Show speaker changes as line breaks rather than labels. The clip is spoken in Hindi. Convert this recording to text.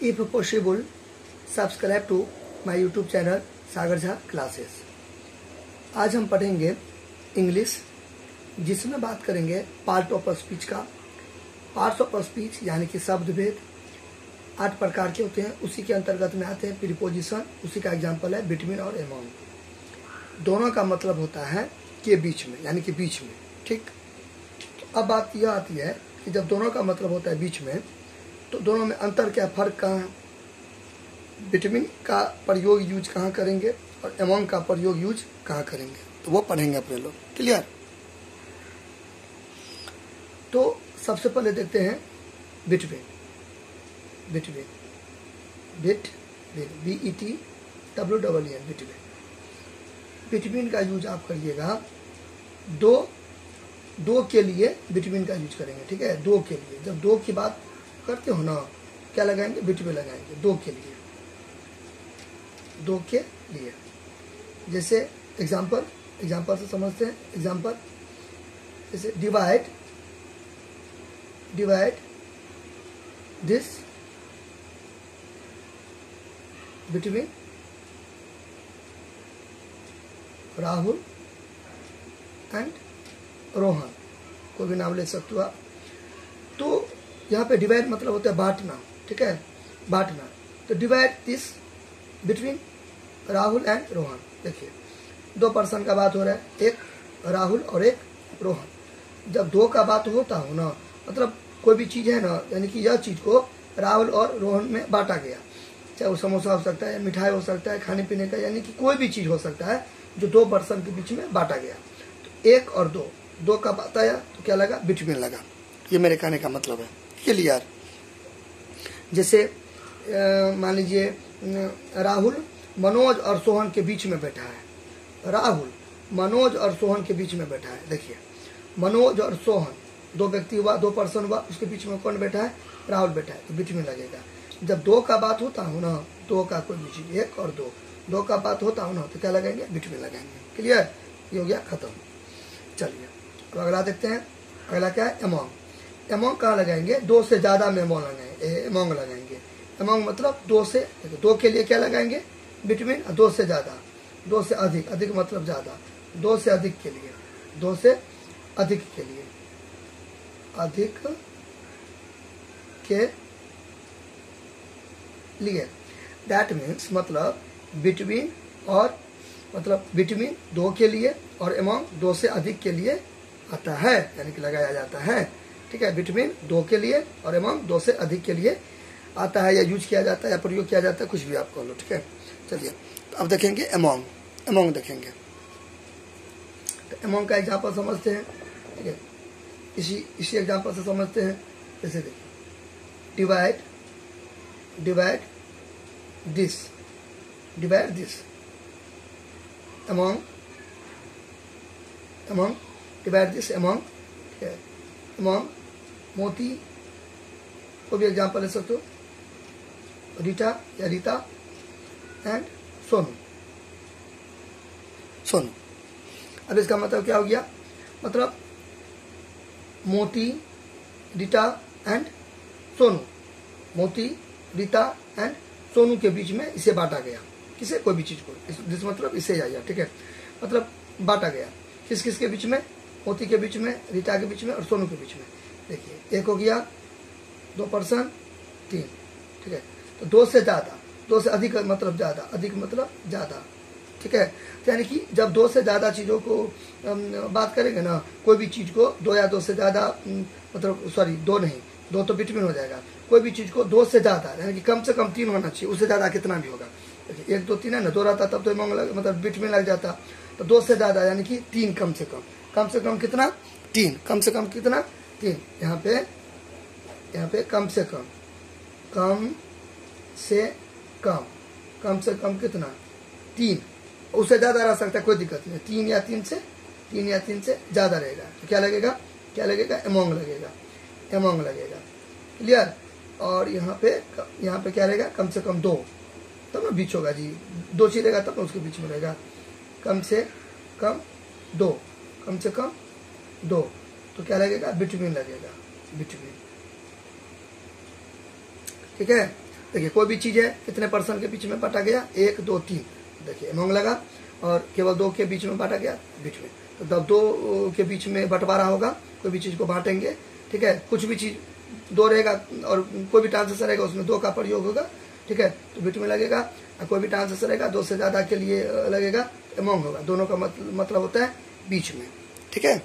if possible subscribe to my YouTube channel Sagar Jha classes आज हम पढ़ेंगे इंग्लिश जिसमें बात करेंगे पार्ट ऑफ़ स्पीच का। पार्ट्स ऑफ़ स्पीच यानी कि शब्द भेद, आठ प्रकार के होते हैं, उसी के अंतर्गत में आते हैं प्रिपोजिशन उसी का एग्ज़ाम्पल है बिटवीन और एमाउंट दोनों का मतलब होता है के बीच में, यानी कि बीच में, ठीक? तो अब बात यह आती है कि जब दोनों का मतलब होता है बीच में तो दोनों में अंतर क्या फ़र्क कहाँ है? विटामिन का प्रयोग यूज़ कहाँ करेंगे और एमोंग का प्रयोग यूज़ कहाँ करेंगे? तो वो पढ़ेंगे अपने लोग। क्लियर तो सबसे पहले देखते हैं between between bit B E T W double N between between का यूज़ आप करिएगा। दो दो के लिए बिटवीन का यूज़ करेंगे, ठीक है? दो के लिए। जब दो की बात करते हो ना, क्या लगाएँगे? बिटवीन लगाएँगे, दो के लिए। दो के लिए। जैसे एग्ज़ाम्पल एग्ज़ाम्पल से समझते हैं एग्ज़ाम्पल जैसे divide divide this between Rahul and Rohan कोई भी नाम ले सकते हो आप। तो यहाँ पे डिवाइड मतलब होता है बांटना, ठीक है? बांटना। तो divide this between Rahul and Rohan देखिए। दो पर्सन का बात हो रहा है, एक राहुल और एक रोहन जब दो का बात होता हो ना मतलब कोई भी चीज़ है ना, यानी कि यह चीज़ को राहुल और रोहन में बांटा गया। चाहे वो समोसा हो सकता है, मिठाई हो सकता है खाने पीने का, यानी कि कोई भी चीज़ हो सकता है, जो दो पर्सन के बीच में बांटा गया। तो एक और दो दो का बात आया तो क्या लगा? बिटवीन लगा। ये मेरे कहने का मतलब है। क्लियर जैसे मान लीजिए राहुल, मनोज और सोहन के बीच में बैठा है। राहुल, मनोज और सोहन के बीच में बैठा है। देखिए, मनोज और सोहन, दो व्यक्ति हुआ, दो पर्सन हुआ, उसके बीच में कौन बैठा है? राहुल बैठा है तो बीच में लगेगा। जब दो का बात होता हो ना, दो का कोई बीच एक और दो दो का बात होता हो ना तो क्या लगाएँगे? बीच में लगाएँगे। क्लियर ये हो गया खत्म। चलिए तो अगला देखते हैं, अगला क्या है? एमोंग एमोंग कहाँ लगाएँगे? दो से ज़्यादा में लगाएँगे एमोंग लगाएँगे। एमोंग मतलब दो से दो के लिए क्या लगाएँगे? बिटवीन दो से ज़्यादा। दो से अधिक अधिक मतलब ज़्यादा। दो से अधिक के लिए, दो से अधिक के लिए। अधिक के लिए। दैट मीन्स मतलब बिटवीन और मतलब बिटवीन दो के लिए और एमोंग दो से अधिक के लिए आता है, यानी कि लगाया जाता है। ठीक है विटामिन दो के लिए और एमोंग दो से अधिक के लिए आता है या यूज़ किया जाता है या प्रयोग किया जाता है, कुछ भी आप कह लो, ठीक है? चलिए तो अब देखेंगे एमोंग एमोंग देखेंगे। तो एमोंग का एग्ज़ाम्पल समझते हैं, ठीक है? इसी इसी एग्ज़ाम्पल से समझते हैं, जैसे देखिए divide divide this divide this among among divide among here among मोती को भी एग्ज़ाम्पल ले सकते हो। रीटा या रीता एंड सोनू। सोनू। अब इसका मतलब क्या हो गया? मतलब मोती, रीटा एंड सोनू। मोती, रीता एंड सोनू के बीच में इसे बांटा गया। किसे? कोई भी चीज़ को। जिस मतलब इसे जाइए ठीक है? मतलब बांटा गया। किस किस के बीच में? मोती के बीच में, रीटा के बीच में और सोनू के बीच में। देखिए एक हो गया दो पर्सन तीन ठीक है? तो दो से ज़्यादा दो से अधिक मतलब ज़्यादा अधिक मतलब ज़्यादा ठीक है? तो यानी कि जब दो से ज़्यादा चीज़ों को बात करेंगे ना कोई भी चीज़ को दो या दो से ज़्यादा मतलब सॉरी दो नहीं दो तो बिटवीन हो जाएगा। कोई भी चीज़ को दो से ज़्यादा यानी कि कम से कम तीन होना चाहिए उससे ज़्यादा कितना भी होगा। एक दो तीन है ना दो रहता तब तो एमोंग लग, मतलब बिट में लग जाता। तो दो से ज़्यादा यानी कि तीन कम से कम। कम से कम कितना? तीन। कम से कम कितना? तीन यहाँ पे यहाँ पे कम से कम कम से कम कम से कम कितना? तीन। उससे ज़्यादा रह सकता है, कोई दिक्कत नहीं तीन या तीन से, तीन या तीन से ज़्यादा रहेगा। तो क्या लगेगा? क्या लगेगा? एमोंग लगेगा। एमोंग लगेगा। क्लियर और यहाँ पे यहाँ पे क्या रहेगा? कम से कम दो। तब ना बीच होगा जी। दो चीज़ रहेगा, तब ना उसके बीच में रहेगा। कम से कम दो। कम से कम दो। तो क्या लगेगा? बिटवीन लगेगा। बिटवीन ठीक है? देखिए, कोई भी चीज़ है, कितने पर्सन के बीच में बांटा गया? एक, दो, तीन। देखिए एमोंग लगा और केवल दो के बीच में बांटा गया? में तो जब दो के बीच में बंटवारा होगा, कोई भी चीज़ को बांटेंगे, ठीक है? कुछ भी चीज़, दो रहेगा और कोई भी ट्रांसेक्शन रहेगा, उसमें दो का प्रयोग होगा, ठीक है? तो बीच में लगेगा कोई भी ट्रांसेक्शन रहेगा, दो से ज़्यादा के लिए लगेगा एमोंग होगा। दोनों का मतलब होता है बीच में। ठीक है?